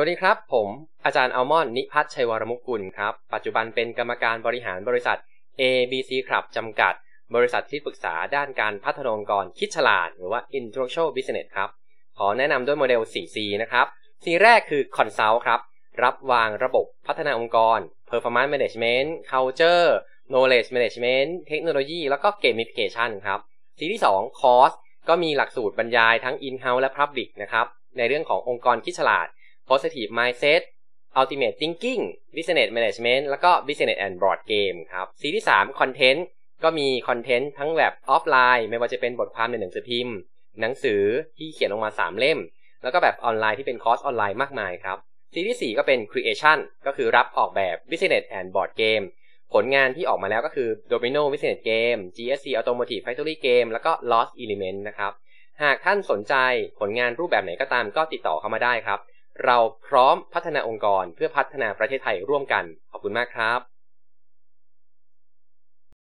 วัสดีครับ ผมอาจารย์อัลมอนด์นิพัฒน์ชัยวรมุกุลครับ ปัจจุบันเป็นกรรมการบริหารบริษัท ABC ครับจำกัด บริษัทที่ปรึกษาด้านการพัฒนาองค์กรคิดฉลาด หรือว่า Intellectual Business ครับ ขอแนะนำด้วยโมเดล 4C นะครับ C แรกคือ Consult ครับ รับวางระบบพัฒนาองค์กร Performance Management Culture Knowledge Management เทคโนโลยีแล้วก็ Gamification ครับ C ที่ 2 Course ก็มีหลักสูตรบรรยายทั้ง In-house และ Public นะครับ ในเรื่องขององค์กรคิดฉลาด positive mindset ultimate thinking business management แล้วก็ business and board game ครับ C ที่3 content ก็มี content ทั้งแบบออฟไลน์ ไม่ว่าจะเป็นบทความในหนังสือพิมพ์ หนังสือที่เขียนออกมา 3 เล่ม แล้วก็แบบออนไลน์ที่เป็นคอร์สออนไลน์มากมายครับ C ที่4ก็เป็น creation ก็คือรับออกแบบ business and board game ผลงานที่ออกมาแล้วก็คือ Domino Business Game GSC Automotive Factory Game แล้วก็ Lost Element นะครับ หากท่านสนใจผลงานรูปแบบไหนก็ตามก็ติดต่อเข้ามาได้ครับ เราพร้อมพัฒนาองค์กรเพื่อพัฒนาประเทศไทยร่วมกัน ขอบคุณมากครับ